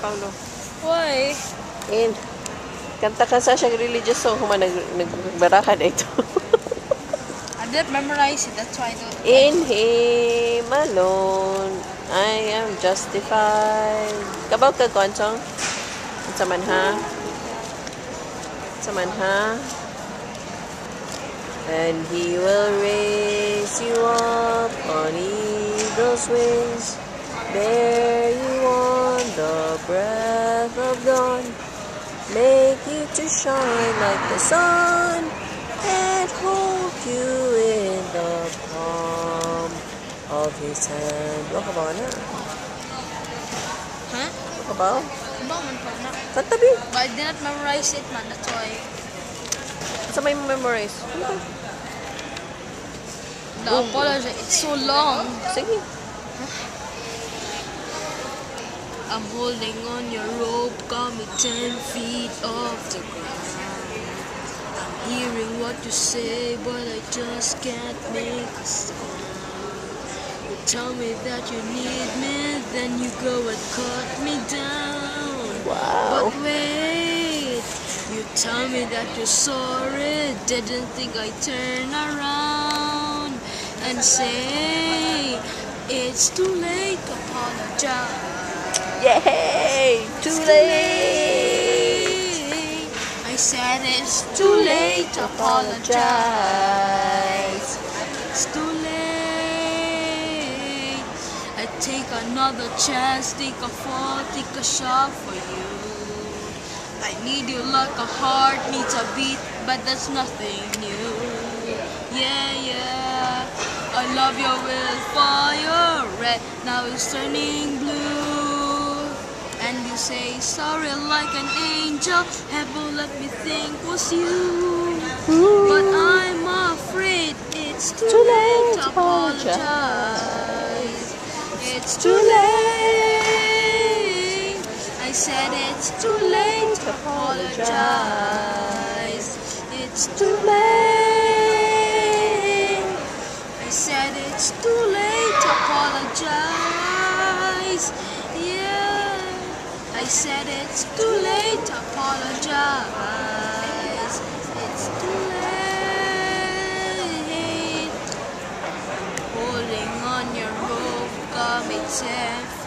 Paulo. Why? In. Kanta ka sa siyang religious song human nag nagbarakan ito. I didn't memorize it, that's why I don't. In him alone I am justified. Kabaw ka konsong? Sa man ha? Sa man ha? And he will raise you up on eagle's wings. There you on the breath of dawn. Make you to shine like the sun. And hold you in the palm of his hand. Wa kabaw na? Huh? Wa kabaw? About man pa na. Kanta bi? But I didn't memorize it, man. That's why. Sa may mo memorize? The apology, it's so long. Sige. I'm holding on your rope, got me ten feet off the ground. I'm hearing what you say, but I just can't make a sound. You tell me that you need me, then you go and cut me down. Wow. But wait, you tell me that you're sorry, didn't think I'd turn around and say it's too late to apologize. Yay! Too late! I said it's too late to apologize. It's too late. I take another chance, take a fall, take a shot for you. I need you like a heart needs a beat, but that's nothing new. Yeah, yeah. I love your willfire, red, now it's turning blue. You say sorry like an angel, heaven let me think was you. But I'm afraid it's too, late to apologize. It's too late. I said it's too late to apologize. It's too late. I said it's too late to apologize. I said it's too late apologize. It's too late. Holding on your rope got me ten